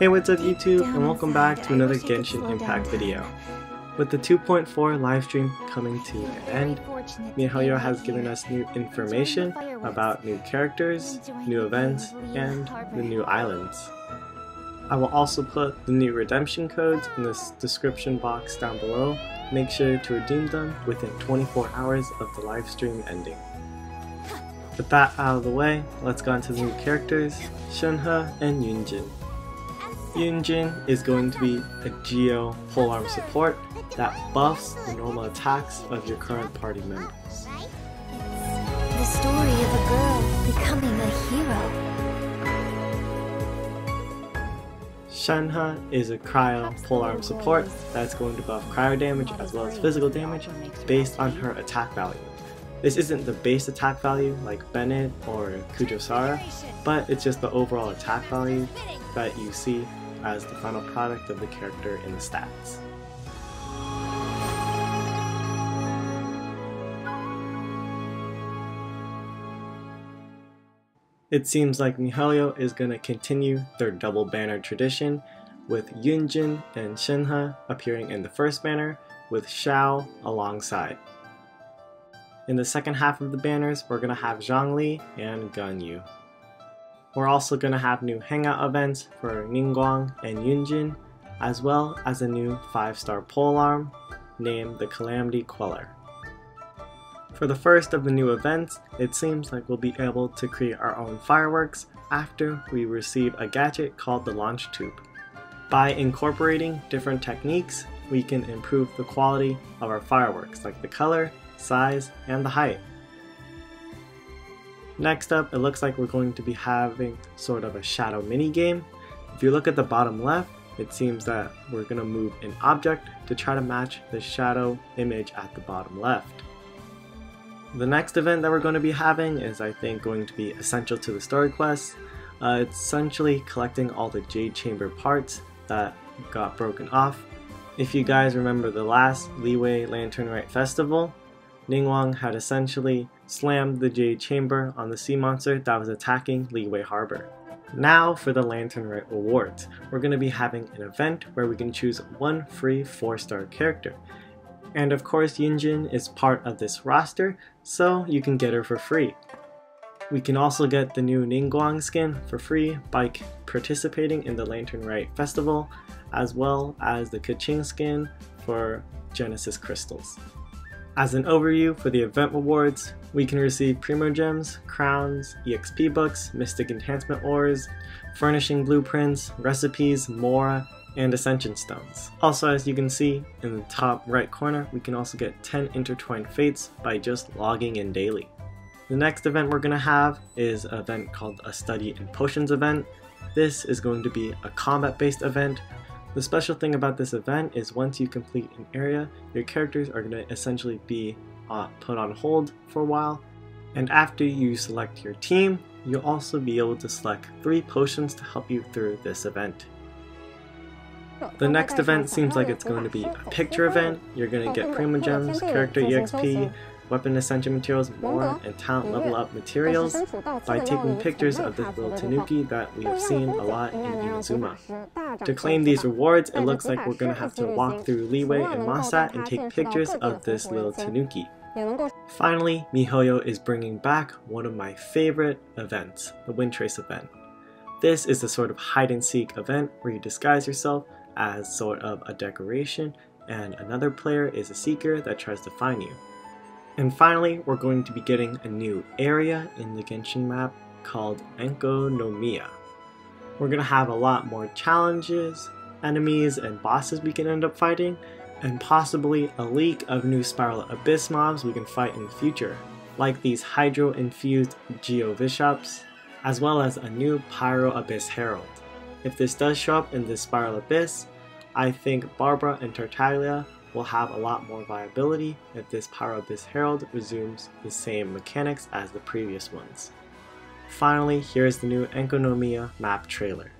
Hey what's up YouTube and welcome back to another Genshin Impact video. With the 2.4 livestream coming to an end, miHoYo has given us new information about new characters, new events, and the new islands. I will also put the new redemption codes in the description box down below. Make sure to redeem them within 24 hours of the livestream ending. With that out of the way, let's go into the new characters, Shenhe and Yunjin. Yunjin is going to be a Geo polearm support that buffs the normal attacks of your current party members. The story of a girl becoming a hero. Shenhe is a cryo polearm support that's going to buff cryo damage as well as physical damage based on her attack value. This isn't the base attack value like Bennett or Kujou Sara, but it's just the overall attack value that you see as the final product of the character in the stats. It seems like miHoYo is going to continue their double banner tradition with Yunjin and Shenhe appearing in the first banner with Xiao alongside. In the second half of the banners, we're going to have Zhongli and Ganyu. We're also going to have new hangout events for Ningguang and Yunjin, as well as a new 5-star polearm named the Calamity Queller. For the first of the new events, it seems like we'll be able to create our own fireworks after we receive a gadget called the Launch Tube. By incorporating different techniques, we can improve the quality of our fireworks, like the color, size, and the height. Next up, it looks like we're going to be having sort of a shadow mini game. If you look at the bottom left, it seems that we're going to move an object to try to match the shadow image at the bottom left. The next event that we're going to be having is I think going to be essential to the story quest. Uh, it's essentially collecting all the Jade Chamber parts that got broken off. If you guys remember the last Liyue Lantern Rite Festival, Ningguang had essentially slammed the Jade Chamber on the sea monster that was attacking Liyue Harbor. Now for the Lantern Rite Awards. We're going to be having an event where we can choose one free 4-star character. And of course Yunjin is part of this roster, so you can get her for free. We can also get the new Ningguang skin for free by participating in the Lantern Rite Festival, as well as the Keqing skin for Genesis Crystals. As an overview for the event rewards, we can receive Primogems, Crowns, EXP books, Mystic Enhancement Ores, Furnishing Blueprints, Recipes, Mora, and Ascension Stones. Also as you can see in the top right corner, we can also get 10 Intertwined Fates by just logging in daily. The next event we're going to have is an event called a Study in Potions event. This is going to be a combat based event the special thing about this event is once you complete an area, your characters are going to essentially be uh, put on hold for a while, and after you select your team, you'll also be able to select 3 potions to help you through this event. The next event seems like it's going to be a picture event, you're going to get Primogems, Character EXP, weapon ascension materials, Mora, and talent level up materials by taking pictures of this little tanuki that we have seen a lot in Inazuma. To claim these rewards, it looks like we're going to have to walk through Liyue and Masat and take pictures of this little tanuki. Finally, miHoYo is bringing back one of my favorite events, the Wind Trace event. This is a sort of hide and seek event where you disguise yourself as sort of a decoration and another player is a seeker that tries to find you. And finally, we're going to be getting a new area in the Genshin map called Enkanomiya. We're going to have a lot more challenges, enemies, and bosses we can end up fighting, and possibly a leak of new Spiral Abyss mobs we can fight in the future, like these Hydro-infused Geo Bishops, as well as a new Pyro Abyss Herald. If this does show up in this Spiral Abyss, I think Barbara and Tartaglia will have a lot more viability if this Pyro Abyss Herald resumes the same mechanics as the previous ones. Finally, here's the new Enkanomiya map trailer.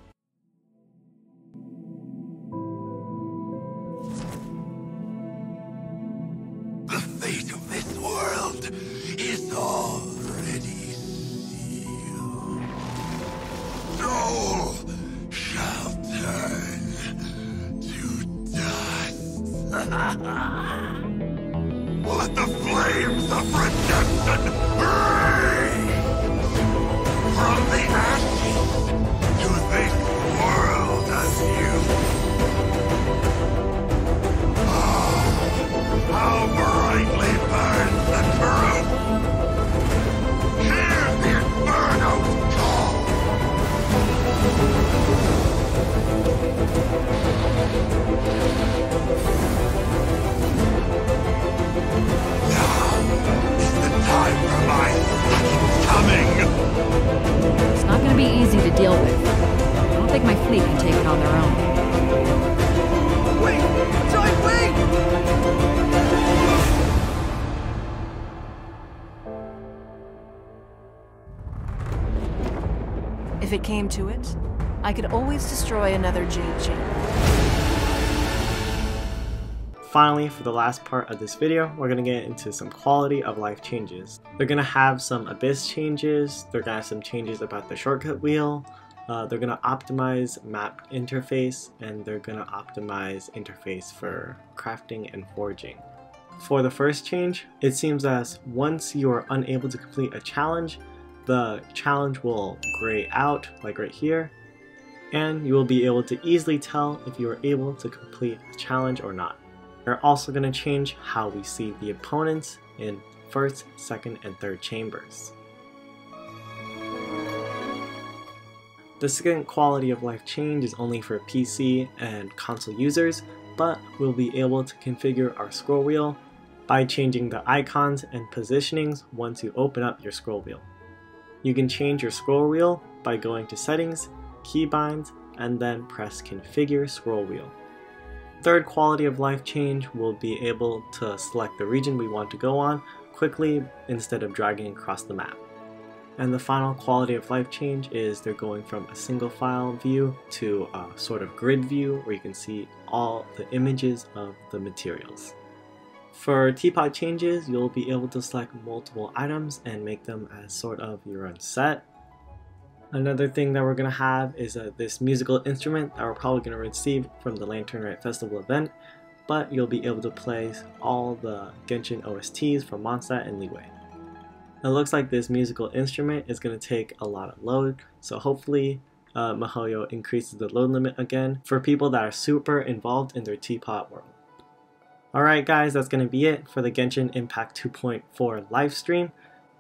The fate of this world is already Let the flames of redemption rage from the ashes to this world anew. Ah, If it came to it, I could always destroy another Jade. Finally, for the last part of this video, we're going to get into some quality of life changes. They're going to have some Abyss changes, they're going to have some changes about the shortcut wheel, uh, they're going to optimize map interface, and they're going to optimize interface for crafting and forging. For the first change, it seems as once you are unable to complete a challenge, the challenge will gray out, like right here, and you will be able to easily tell if you are able to complete a challenge or not. We're also going to change how we see the opponents in first, second, and third chambers. The second quality of life change is only for PC and console users, but we'll be able to configure our scroll wheel by changing the icons and positionings once you open up your scroll wheel. You can change your scroll wheel by going to settings, keybinds, and then press configure scroll wheel. Third quality of life change we'll be able to select the region we want to go on quickly instead of dragging across the map. And the final quality of life change is they're going from a single file view to a sort of grid view where you can see all the images of the materials. For teapot changes, you'll be able to select multiple items and make them as sort of your own set. Another thing that we're going to have is uh, this musical instrument that we're probably going to receive from the Lantern Rite Festival event, but you'll be able to play all the Genshin OSTs from Mondstadt and Liyue. It looks like this musical instrument is going to take a lot of load, so hopefully uh, Mihoyo increases the load limit again for people that are super involved in their teapot world. Alright guys, that's going to be it for the Genshin Impact 2.4 live stream.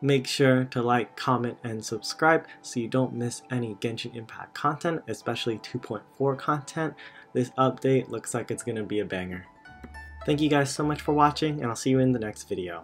Make sure to like, comment, and subscribe so you don't miss any Genshin Impact content, especially 2.4 content. This update looks like it's going to be a banger. Thank you guys so much for watching, and I'll see you in the next video.